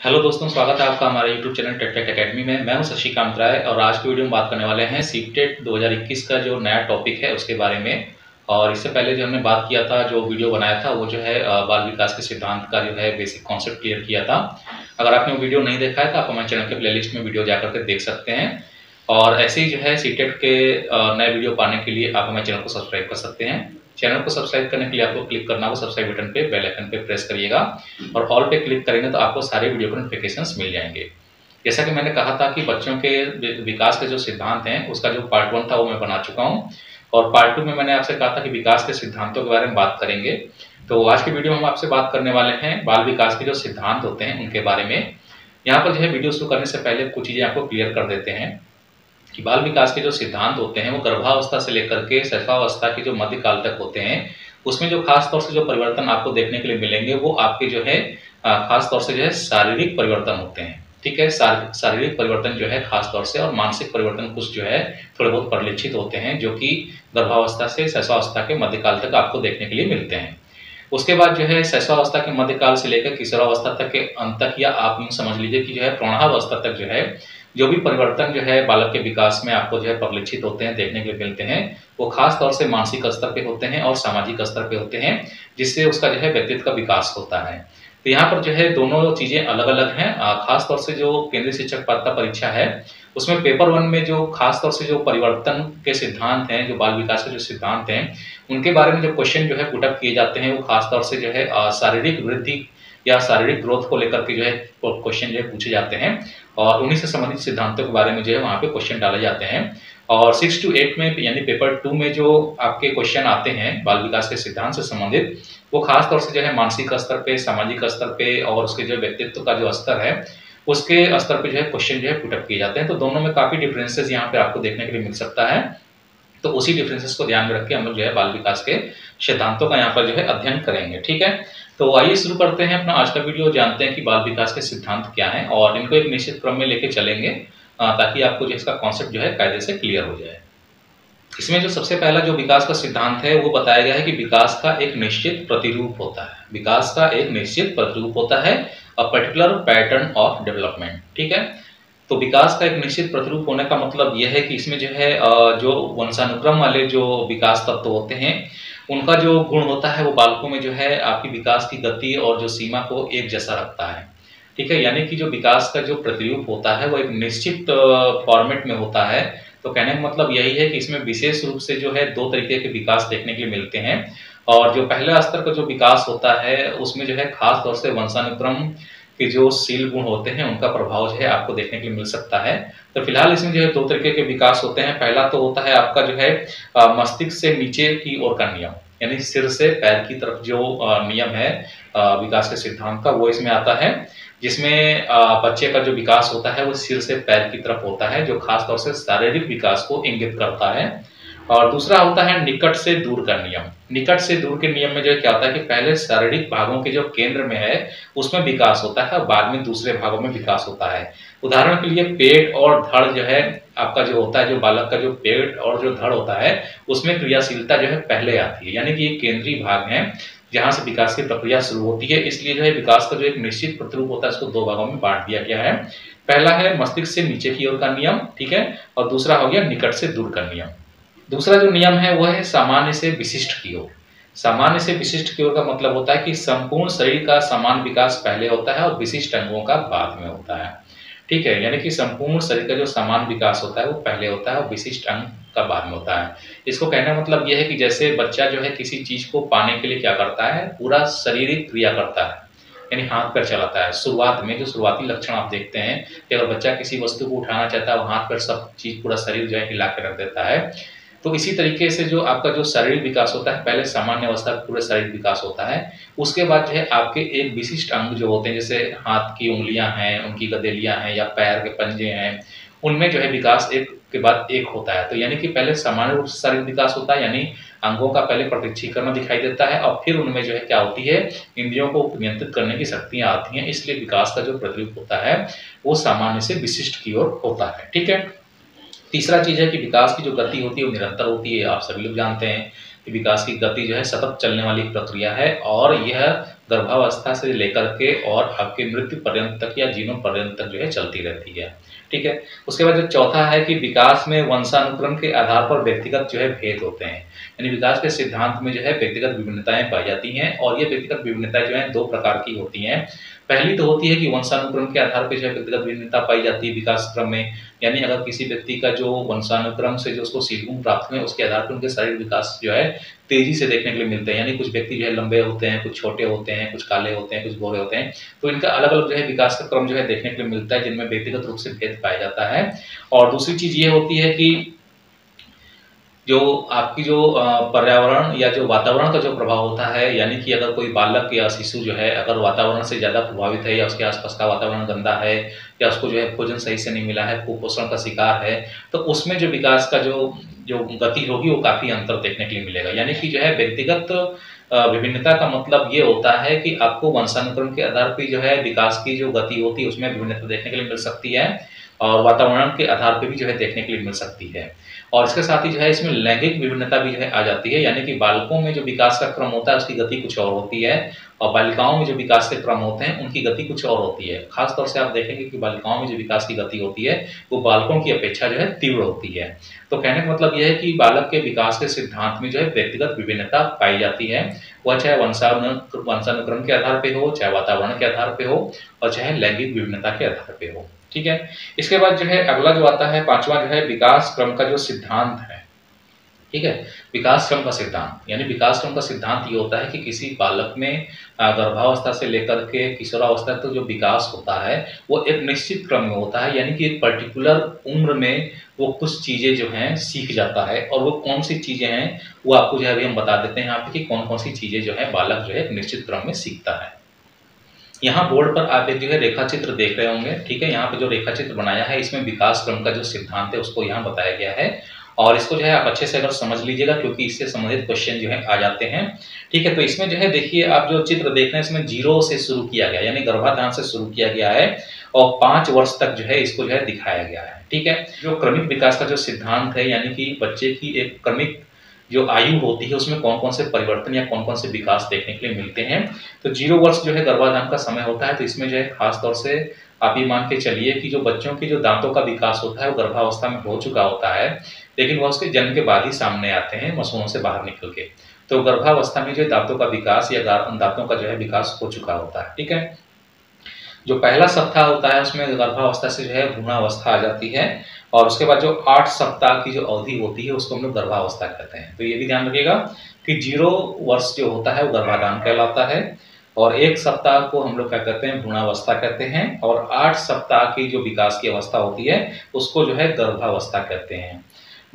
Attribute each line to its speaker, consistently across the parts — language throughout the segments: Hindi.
Speaker 1: हेलो दोस्तों, स्वागत है आपका हमारे YouTube channel Tech Tech Academy में। मैं हूँ शशिकांत राय और आज की वीडियो में बात करने वाले हैं सीटेट 2021 का जो नया टॉपिक है उसके बारे में। और इससे पहले जो हमने बात किया था, जो वीडियो बनाया था, वो जो है बाल विकास के सिद्धांत का जो है बेसिक कॉन्सेप्ट क्लियर किया था। अगर आपने वो वीडियो नहीं देखा है तो आप हमारे चैनल के प्ले में वीडियो जाकर के देख सकते हैं। और ऐसे ही जो है सीटेट के नए वीडियो पाने के लिए आप हमारे चैनल को सब्सक्राइब कर सकते हैं। चैनल को सब्सक्राइब करने के लिए आपको क्लिक करना होगा, सब्सक्राइब बटन पे, बेल आइकन पे प्रेस करिएगा और ऑल पे क्लिक करेंगे तो आपको सारे वीडियो के नोटिफिकेशन मिल जाएँगे। जैसा कि मैंने कहा था कि बच्चों के विकास के जो सिद्धांत हैं, उसका जो पार्ट वन था वो मैं बना चुका हूँ और पार्ट टू में मैंने आपसे कहा था कि विकास के सिद्धांतों के बारे में बात करेंगे। तो आज की वीडियो में हम आपसे बात करने वाले हैं बाल विकास के जो सिद्धांत होते हैं उनके बारे में। यहाँ पर जो है वीडियो शुरू करने से पहले कुछ चीज़ें आपको क्लियर कर देते हैं। कि बाल विकास के जो सिद्धांत होते हैं, वो गर्भावस्था से लेकर के शैशवावस्था के जो मध्यकाल तक होते हैं, उसमें जो खास तौर से जो परिवर्तन आपको देखने के लिए मिलेंगे, वो आपके जो है खास तौर से जो है शारीरिक परिवर्तन होते हैं। ठीक है? शारीरिक परिवर्तन जो है खास तौर से और मानसिक परिवर्तन कुछ जो है थोड़े बहुत परिलक्षित होते हैं, जो कि गर्भावस्था से शैशवावस्था के मध्यकाल तक आपको देखने के लिए मिलते हैं। उसके बाद जो है शैशवावस्था के मध्यकाल से लेकर किशोरावस्था तक के अंत तक या आप समझ लीजिए कि जो है प्रौढ़ावस्था तक जो है जो भी परिवर्तन जो है बालक के विकास में आपको जो है परिलक्षित होते हैं, देखने के लिए मिलते हैं, वो खास तौर से मानसिक स्तर पे होते हैं और सामाजिक स्तर पे होते हैं, जिससे उसका जो है व्यक्तित्व का विकास होता है। तो यहाँ पर जो है दोनों चीज़ें अलग अलग हैं खास तौर से जो केंद्रीय शिक्षक पात्रता परीक्षा है, उसमें पेपर वन में जो खास तौर से जो परिवर्तन के सिद्धांत हैं, जो बाल विकास के जो सिद्धांत हैं, उनके बारे में जो क्वेश्चन जो है पुटअप किए जाते हैं, वो खास तौर से जो है शारीरिक वृद्धि या शारीरिक ग्रोथ को लेकर के जो है क्वेश्चन जो है पूछे जाते हैं। और उन्हीं से संबंधित सिद्धांतों के बारे में जो है, वहाँ पे क्वेश्चन डाले जाते हैं। और सिक्स टू एट में, यानी पेपर टू में जो आपके क्वेश्चन आते हैं, बाल विकास के सिद्धांत से संबंधित, वो खास तौर से जो है, मानसिक स्तर पे, सामाजिक स्तर पे और उसके जो व्यक्तित्व का जो स्तर है, उसके स्तर पे जो है क्वेश्चन जो है पुटअप किए जाते हैं। तो दोनों में काफ़ी डिफरेंसेस यहाँ पे आपको देखने के लिए मिल सकता है। तो उसी डिफरेंसेस को ध्यान में रख के हम लोग जो है बाल विकास के सिद्धांतों का यहाँ पर जो है अध्ययन करेंगे, ठीक है? तो आइए शुरू करते हैं अपना आज का वीडियो जानते हैं कि बाल विकास के सिद्धांत क्या हैं और इनको एक निश्चित क्रम में लेके चलेंगे ताकि आपको जो इसका कॉन्सेप्ट जो है कायदे से क्लियर हो जाए। इसमें जो सबसे पहला जो विकास का सिद्धांत है, वो बताया गया है कि विकास का एक निश्चित प्रतिरूप होता है। विकास का एक निश्चित प्रतिरूप होता है a particular pattern of development ठीक है? तो विकास का एक निश्चित प्रतिरूप होने का मतलब यह है कि इसमें जो है जो वंशानुक्रम वाले जो विकास तत्व तो होते हैं, उनका जो गुण होता है, वो बालकों में जो है आपकी विकास की गति और जो सीमा को एक जैसा रखता है। ठीक है, यानी कि जो विकास का जो प्रतिरूप होता है, वो एक निश्चित फॉर्मेट में होता है। तो कहने का मतलब यही है कि इसमें विशेष रूप से जो है दो तरीके के विकास देखने के लिए मिलते हैं। और जो पहला स्तर का जो विकास होता है, उसमें जो है खास तौर से वंशानुक्रम के जो सील गुण होते हैं, उनका प्रभाव जो है आपको देखने के लिए मिल सकता है। तो फ़िलहाल इसमें जो है दो तरीके के विकास होते हैं। पहला तो होता है आपका जो है मस्तिष्क से नीचे की ओर का नियम, यानी सिर से पैर की तरफ़ जो नियम है विकास के सिद्धांत का, वो इसमें आता है। जिसमें बच्चे का जो विकास होता है, वो सिर से पैर की तरफ़ होता है, जो खास तौर से शारीरिक विकास को इंगित करता है। और दूसरा होता है निकट से दूर का नियम निकट से दूर के नियम में जो क्या होता है कि पहले शारीरिक भागों के जो केंद्र में है, उसमें विकास होता है बाद में दूसरे भागों में विकास होता है। उदाहरण के लिए पेट और धड़ जो है, आपका जो होता है, जो बालक का जो पेट और जो धड़ होता है, उसमें क्रियाशीलता जो है पहले आती है। यानी कि ये केंद्रीय भाग है, जहाँ से विकास की प्रक्रिया शुरू होती है। इसलिए जो है विकास का जो एक निश्चित प्रतिरूप होता है, उसको दो भागों में बांट दिया गया है। पहला है मस्तिष्क से नीचे की ओर का नियम, ठीक है? और दूसरा हो गया निकट से दूर का नियम। दूसरा जो नियम है वह है सामान्य से विशिष्ट की ओर सामान्य से विशिष्ट की ओर का मतलब होता है कि संपूर्ण शरीर का समान विकास पहले होता है और विशिष्ट अंगों का बाद में होता है। ठीक है, यानी कि संपूर्ण शरीर का जो समान विकास होता है, वो पहले होता है और विशिष्ट अंग का बाद में होता है। इसको कहने का मतलब यह है कि जैसे बच्चा जो है किसी चीज़ को पाने के लिए क्या करता है, पूरा शारीरिक क्रिया करता है, यानी हाथ पैर चलाता है। शुरुआत में जो शुरुआती लक्षण आप देखते हैं कि अगर बच्चा किसी वस्तु को उठाना चाहता है, वो हाथ पैर सब चीज़ पूरा शरीर जो है हिला के रख देता है तो इसी तरीके से जो आपका जो शारीरिक विकास होता है, पहले सामान्य अवस्था पूरे शारीरिक विकास होता है। उसके बाद जो है आपके एक विशिष्ट अंग जो होते हैं, जैसे हाथ की उंगलियाँ हैं, उनकी गदेलियाँ हैं या पैर के पंजे हैं, उनमें जो है विकास एक के बाद एक होता है। तो यानी कि पहले सामान्य रूप से शारीरिक विकास होता है, यानी अंगों का पहले प्रतिक्षीकरण दिखाई देता है और फिर उनमें जो है क्या होती है, इंद्रियों को नियंत्रित करने की शक्तियाँ आती हैं, इसलिए विकास का जो प्रतिरूप होता है, वो सामान्य से विशिष्ट की ओर होता है। ठीक है? तीसरा चीज़ है कि विकास की जो गति होती है, वो निरंतर होती है। आप सभी लोग जानते हैं कि विकास की गति जो है सतत चलने वाली प्रक्रिया है और यह गर्भावस्था से लेकर के और आपके मृत्यु पर्यंत तक या जीवन पर्यंत तक जो है चलती रहती है। ठीक है? उसके बाद जो चौथा है कि विकास में वंशानुक्रम के आधार पर व्यक्तिगत जो है भेद होते हैं। यानी विकास के सिद्धांत में जो है व्यक्तिगत विभिन्नताएँ पाई जाती हैं और ये व्यक्तिगत विभिन्नताएँ जो है दो प्रकार की होती हैं। पहली तो होती है कि वंशानुक्रम के आधार पर जो है व्यक्तिगत विभिन्नता पाई जाती है विकास क्रम में। यानी अगर किसी व्यक्ति का जो वंशानुक्रम से जो उसको सीधगुण प्राप्त हुए उसके आधार पर उनके शारीरिक विकास जो है तेज़ी से देखने के लिए मिलते हैं। यानी कुछ व्यक्ति जो है लंबे होते हैं, कुछ छोटे होते हैं, कुछ काले होते हैं, कुछ गोरे होते हैं। तो इनका अलग अलग जो है विकास का क्रम जो है देखने के लिए मिलता है, जिनमें व्यक्तिगत रूप से भेद पाया जाता है। और दूसरी चीज़ ये होती है कि जो आपकी जो पर्यावरण या जो वातावरण का जो प्रभाव होता है, यानी कि अगर कोई बालक या शिशु जो है, अगर वातावरण से ज़्यादा प्रभावित है या उसके आसपास का वातावरण गंदा है या उसको जो है भोजन सही से नहीं मिला है, कुपोषण का शिकार है तो उसमें जो विकास का जो जो गति होगी वो काफ़ी अंतर देखने के लिए मिलेगा। यानी कि जो है व्यक्तिगत विभिन्नता का मतलब ये होता है कि आपको वंशानुक्रम के आधार पर जो है विकास की जो गति होती है, उसमें विभिन्नता देखने के लिए मिल सकती है और वातावरण के आधार पर भी जो है देखने के लिए मिल सकती है। और इसके साथ ही जो है इसमें लैंगिक विभिन्नता भी है, आ जाती है। यानी कि बालकों में जो विकास का क्रम होता है, उसकी गति कुछ और होती है और बालिकाओं में जो विकास के क्रम होते हैं, उनकी गति कुछ और होती है। खासतौर से आप देखेंगे कि बालिकाओं में जो विकास की गति होती है, वो बालकों की अपेक्षा जो है तीव्र होती है। तो कहने का मतलब यह है कि बालक के विकास के सिद्धांत में जो है व्यक्तिगत विभिन्नता पाई जाती है। वह चाहे वंशानुक्रम के आधार पर हो, चाहे वातावरण के आधार पर हो और चाहे लैंगिक विभिन्नता के आधार पर हो। ठीक है? इसके बाद जो है, अगला जो आता है, पांचवा जो है, विकास क्रम का जो सिद्धांत है। ठीक है? विकास क्रम का सिद्धांत। यानी विकास क्रम का सिद्धांत ये होता है कि किसी बालक में गर्भावस्था से लेकर के किशोरावस्था तक तो जो विकास होता है, वो एक निश्चित क्रम में होता है। यानी कि एक पर्टिकुलर उम्र में वो कुछ चीज़ें जो हैं, सीख जाता है और वो कौन सी चीज़ें हैं, वो आपको जो है अभी हम बता देते हैं यहाँ पे कि कौन कौन सी चीज़ें जो है बालक जो है निश्चित क्रम में सीखता है। यहाँ बोर्ड पर आप एक जो है रेखा चित्र देख रहे होंगे, ठीक है? यहाँ पे जो रेखा चित्र बनाया है, इसमें विकास क्रम का जो सिद्धांत है, उसको यहाँ बताया गया है। और इसको जो है आप अच्छे से अगर समझ लीजिएगा, क्योंकि इससे संबंधित क्वेश्चन जो है आ जाते हैं, ठीक है? तो इसमें जो है देखिए, आप जो चित्र देख रहे हैं, इसमें ज़ीरो से शुरू किया गया, यानी गर्भाधान से शुरू किया गया है और पाँच वर्ष तक जो है इसको जो है दिखाया गया है, ठीक है? जो क्रमिक विकास का जो सिद्धांत है, यानी कि बच्चे की एक क्रमिक जो आयु होती है, उसमें कौन कौन से परिवर्तन या कौन कौन से विकास देखने के लिए मिलते हैं। तो ज़ीरो वर्ष जो है गर्भाधान का समय होता है तो इसमें जो है खास तौर से आप ये मान के चलिए कि जो बच्चों के जो दांतों का विकास होता है, वो गर्भावस्था में हो चुका होता है, लेकिन वह उसके जन्म के बाद ही सामने आते हैं मसूनों से बाहर निकल के। तो गर्भावस्था में जो दांतों का विकास या दांतों का जो है विकास हो चुका होता है, ठीक है? जो पहला सप्ताह होता है, उसमें गर्भावस्था से जो है भ्रूणावस्था आ जाती है और उसके बाद जो आठ सप्ताह की जो अवधि होती है, उसको हम लोग गर्भावस्था कहते हैं। तो ये भी ध्यान रखिएगा कि ज़ीरो वर्ष जो होता है, वो गर्भाधान कहलाता है और एक सप्ताह को हम लोग क्या कहते हैं, भ्रूणावस्था कहते हैं और आठ सप्ताह की जो विकास की अवस्था होती है, उसको जो है गर्भावस्था कहते हैं।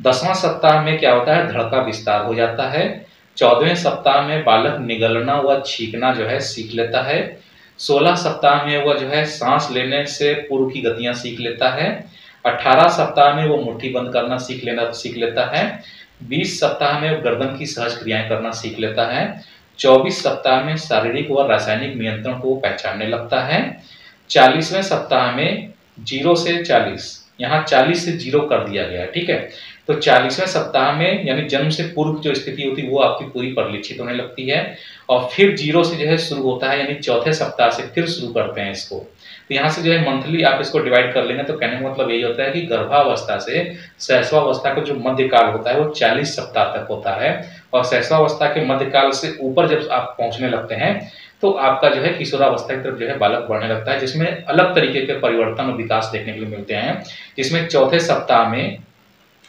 Speaker 1: दसवां सप्ताह में क्या होता है, धड़ का विस्तार हो जाता है। चौदहवें सप्ताह में बालक निगलना व छींकना जो है, सीख लेता है। सोलह सप्ताह में वह जो है, सांस लेने से पूर्व की गतियाँ सीख लेता है। अठारह सप्ताह में वो मुट्ठी बंद करना सीख लेना, सीख लेता है। बीस सप्ताह में वो गर्दन की सहज क्रियाएँ करना सीख लेता है। चौबीस सप्ताह में शारीरिक व रासायनिक नियंत्रण को पहचानने लगता है। चालीसवें सप्ताह में ज़ीरो से चालीस, यहाँ चालीस से ज़ीरो कर दिया गया ठीक है? तो चालीसवें सप्ताह में, यानी जन्म से पूर्व जो स्थिति होती है वो आपकी पूरी परिलक्षित होने लगती है। और फिर ज़ीरो से जो है शुरू होता है, यानी चौथे सप्ताह से फिर शुरू करते हैं इसको। तो यहाँ से जो है मंथली आप इसको डिवाइड कर लेंगे तो कहने का मतलब यही होता है कि गर्भावस्था से सहस्वावस्था का जो मध्यकाल होता है, वो चालीस सप्ताह तक होता है। और सहस्वावस्था के मध्यकाल से ऊपर जब आप पहुँचने लगते हैं तो आपका जो है किशोरावस्था की तरफ़ जो है बालक बढ़ने लगता है, जिसमें अलग तरीके के परिवर्तन और विकास देखने के लिए मिलते हैं। जिसमें चौथे सप्ताह में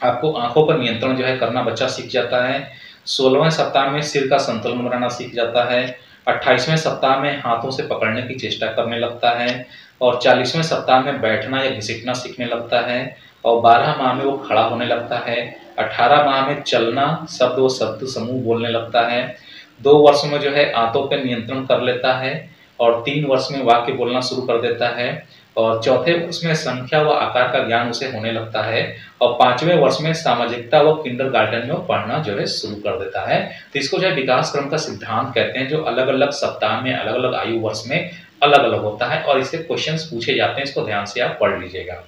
Speaker 1: आपको आँखों पर नियंत्रण जो है करना बच्चा सीख जाता है। सोलहवें सप्ताह में सिर का संतुलन बनाना सीख जाता है। अट्ठाईसवें सप्ताह में हाथों से पकड़ने की चेष्टा करने लगता है। और चालीसवें सप्ताह में बैठना या घिसटना सीखने लगता है और बारह माह में वो खड़ा होने लगता है। अठारह माह में चलना शब्द व शब्द समूह बोलने लगता है। दो वर्ष में जो है आंतों पर नियंत्रण कर लेता है और तीन वर्ष में वाक्य बोलना शुरू कर देता है और चौथे वर्ष में संख्या व आकार का ज्ञान उसे होने लगता है और पाँचवें वर्ष में सामाजिकता व किंडर गार्डन में पढ़ना जो है शुरू कर देता है। तो इसको जो है विकास क्रम का सिद्धांत कहते हैं, जो अलग अलग सप्ताह में अलग अलग आयु वर्ष में अलग अलग होता है और इससे क्वेश्चन पूछे जाते हैं, इसको ध्यान से आप पढ़ लीजिएगा।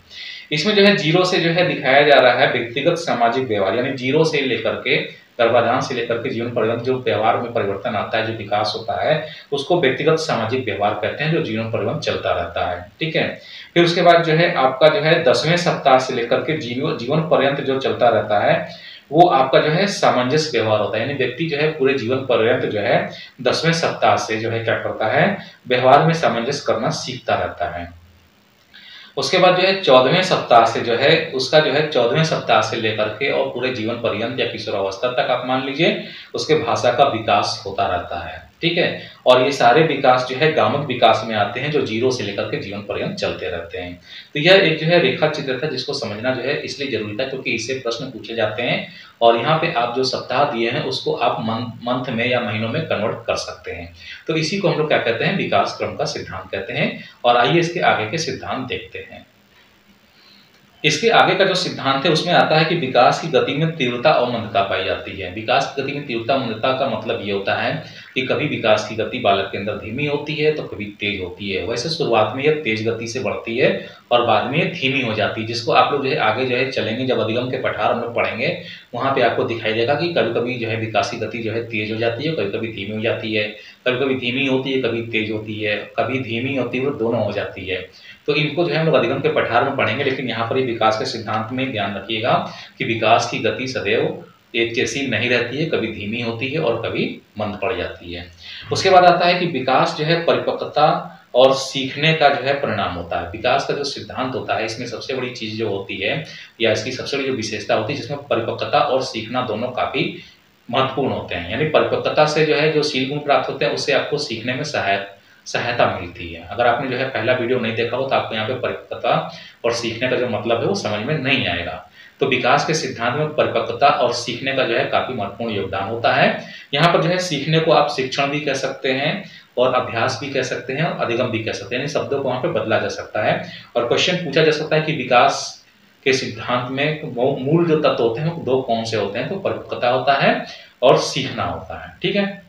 Speaker 1: इसमें जो है ज़ीरो से जो है दिखाया जा रहा है व्यक्तिगत सामाजिक व्यवहार, यानी ज़ीरो से लेकर के गर्भाधान से लेकर के जीवन पर्यंत जो व्यवहार में परिवर्तन आता है, जो विकास होता है, उसको व्यक्तिगत सामाजिक व्यवहार कहते हैं, जो जीवन पर्यंत चलता रहता है। ठीक है? फिर उसके बाद जो है आपका जो है दसवें सप्ताह से लेकर के जीवन जीवन पर्यंत जो चलता रहता है वो आपका जो है सामंजस्य व्यवहार होता है। यानी व्यक्ति जो है पूरे जीवन पर्यंत जो है दसवें सप्ताह से जो है क्या करता है? व्यवहार में सामंजस्य करना सीखता रहता है। उसके बाद जो है चौदहवें सप्ताह से जो है, उसका जो है चौदहवें सप्ताह से लेकर के और पूरे जीवन पर्यंत या किशोरावस्था तक आप मान लीजिए, उसके भाषा का विकास होता रहता है। ठीक है? और ये सारे विकास जो है गामक विकास में आते हैं, जो ज़ीरो से लेकर के जीवन पर्यंत चलते रहते हैं। तो यह एक जो है रेखा चित्र था जिसको समझना जो है इसलिए ज़रूरी था क्योंकि इससे प्रश्न पूछे जाते हैं और यहाँ पे आप जो सप्ताह दिए हैं, उसको आप मंथ में या महीनों में कन्वर्ट कर सकते हैं। तो इसी को हम लोग क्या कहते हैं? विकास क्रम का सिद्धांत कहते हैं। और आइए इसके आगे के सिद्धांत देखते हैं। इसके आगे का जो सिद्धांत है, उसमें आता है कि विकास की गति में तीव्रता और मंदता पाई जाती है। विकास की गति में तीव्रता मंदता का मतलब ये होता है कि कभी विकास की गति बालक के अंदर धीमी होती है तो कभी तेज होती है। वैसे शुरुआत में यह तेज गति से बढ़ती है और बाद में ये धीमी हो जाती है, जिसको आप लोग जो है आगे जो है चलेंगे, जब अधिगम के पठार हम लोग पढ़ेंगे, वहाँ पे आपको दिखाई देगा कि कभी कभी जो है विकास की गति जो है तेज हो जाती है कभी कभी धीमी हो जाती है कभी कभी धीमी होती है, कभी तेज होती है, कभी धीमी और तीव्र दोनों हो जाती है। तो इनको जो है हम लोग अधिगम के पठार में पढ़ेंगे, लेकिन यहाँ पर ये विकास के सिद्धांत में ध्यान रखिएगा कि विकास की गति सदैव एक जैसी नहीं रहती है, कभी धीमी होती है और कभी मंद पड़ जाती है। उसके बाद आता है कि विकास जो है परिपक्वता और सीखने का जो है परिणाम होता है। विकास का जो सिद्धांत होता है, इसमें सबसे बड़ी चीज़ जो होती है या इसकी सबसे बड़ी जो विशेषता होती है, जिसमें परिपक्वता और सीखना दोनों काफ़ी महत्वपूर्ण होते हैं। यानी परिपक्वता से जो है जो सील गुण प्राप्त होते हैं, उससे आपको सीखने में सहायता सहायता मिलती है। अगर आपने जो है पहला वीडियो नहीं देखा हो तो आपको यहाँ पे परिपक्वता और सीखने का जो मतलब है, वो समझ में नहीं आएगा। तो विकास के सिद्धांत में परिपक्वता और सीखने का जो है काफ़ी महत्वपूर्ण योगदान होता है। यहाँ पर जो है सीखने को आप शिक्षण भी कह सकते हैं और अभ्यास भी कह सकते हैं और अधिगम भी कह सकते हैं। शब्दों को वहाँ पे बदला जा सकता है। और क्वेश्चन पूछा जा सकता है कि विकास के सिद्धांत में मूल जो तत्व होते हैं, वो दो कौन से होते हैं? तो परिपक्वता होता है और सीखना होता है। ठीक है?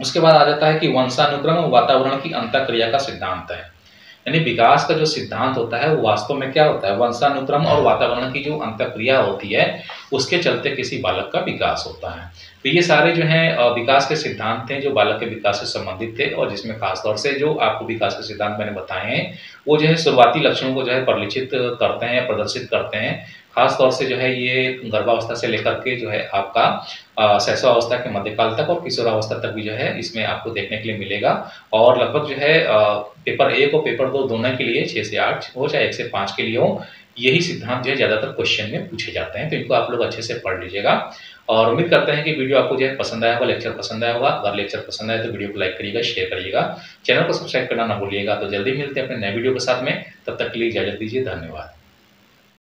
Speaker 1: उसके बाद आ जाता है कि वंशानुक्रम वातावरण की अंत क्रिया का सिद्धांत है। यानी विकास का जो सिद्धांत होता है, वो वास्तव में क्या होता है? वंशानुक्रम और वातावरण की जो अंत क्रिया होती है, उसके चलते किसी बालक का विकास होता है। तो ये सारे जो हैं विकास के सिद्धांत थे जो बालक के विकास से संबंधित थे और जिसमें खासतौर से जो आपको विकास के सिद्धांत मैंने बताए हैं, वो जो है शुरुआती लक्षणों को जो है परिलक्षित करते हैं प्रदर्शित करते हैं। खास तौर से जो है ये गर्भावस्था से लेकर के जो है आपका शैशवावस्था के मध्यकाल तक और किशोरावस्था तक भी जो है इसमें आपको देखने के लिए मिलेगा। और लगभग जो है पेपर एक और पेपर दो दोनों के लिए छः से आठ हो चाहे एक से पाँच के लिए हो, यही सिद्धांत जो है ज़्यादातर क्वेश्चन में पूछे जाते हैं। तो इनको आप लोग अच्छे से पढ़ लीजिएगा। और उम्मीद करते हैं कि वीडियो आपको जो है पसंद आया होगा लेक्चर पसंद आया होगा। अगर लेक्चर पसंद आया तो वीडियो को लाइक करिएगा शेयर करिएगा। चैनल को सब्सक्राइब करना ना भूलिएगा। तो जल्दी मिलते हैं अपने नए वीडियो के साथ में। तब तक के लिए इजाज़त दीजिए। धन्यवाद।